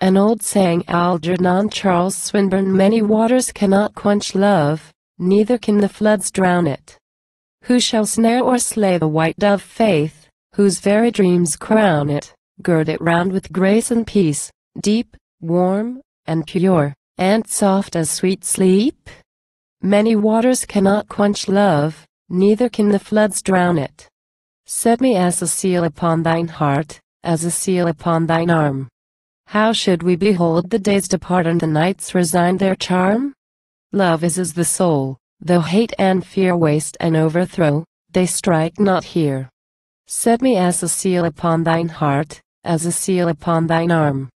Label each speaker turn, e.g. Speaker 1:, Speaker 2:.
Speaker 1: An old saying Algernon Charles Swinburne Many waters cannot quench love, neither can the floods drown it. Who shall snare or slay the white dove faith, whose very dreams crown it, gird it round with grace and peace, deep, warm, and pure, and soft as sweet sleep? Many waters cannot quench love, neither can the floods drown it. Set me as a seal upon thine heart, as a seal upon thine arm. How should we behold the days depart and the nights resign their charm? Love is as the soul, though hate and fear waste and overthrow, they strike not here. Set me as a seal upon thine heart, as a seal upon thine arm.